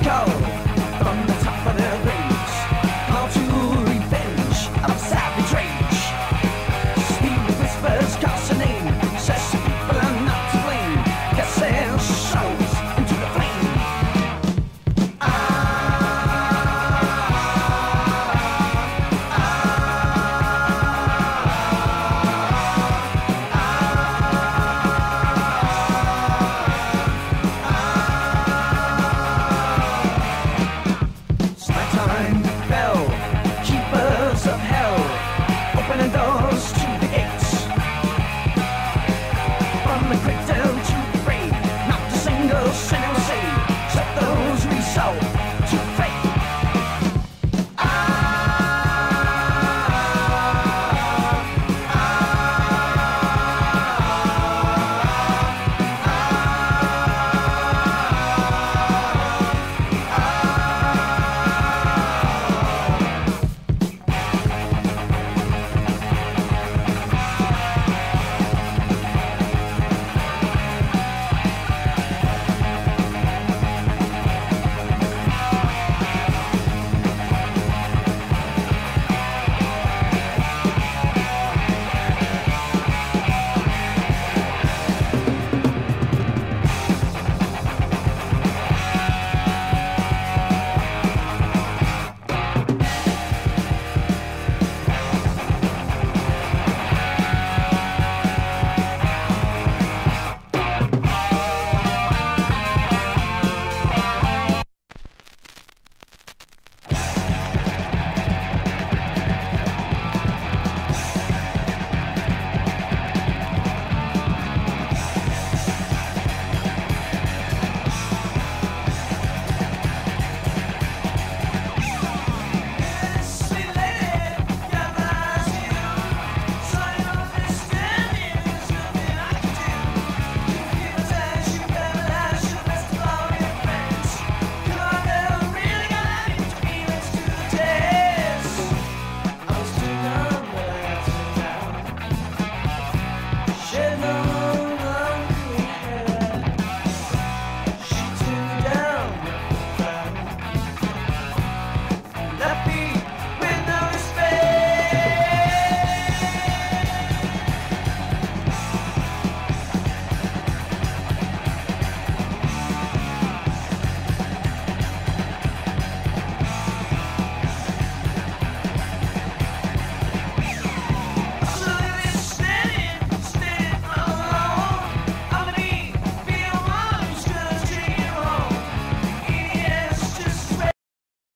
Let's go. So.